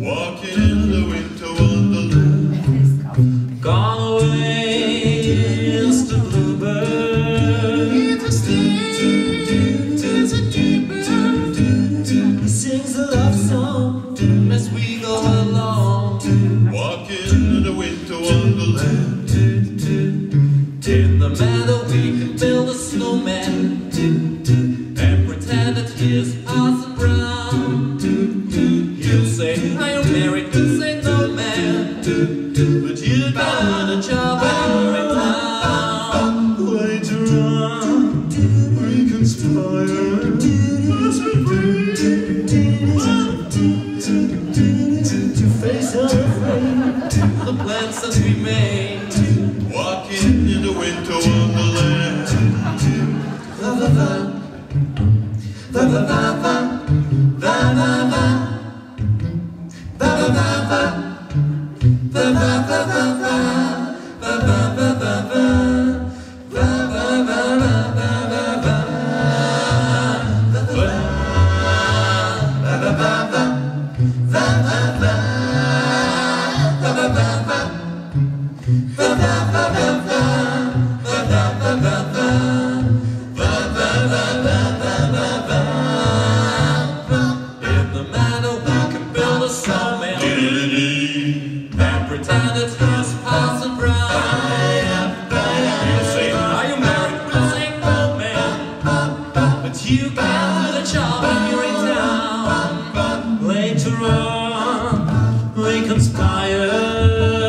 Walking in the winter sings a love song as we go along. Walking in the winter wonderland. In the meadow we can build a snowman and pretend that he is Parson Brown. He'll say, Are you married? We'll say, No, man. But To the plans that we made. Walking in the winter wonderland. Va va va, va va va va, va va va. Va va va va, va va va va va, va va va va va, va va va you can do the job when you're in town. Later on, we conspire.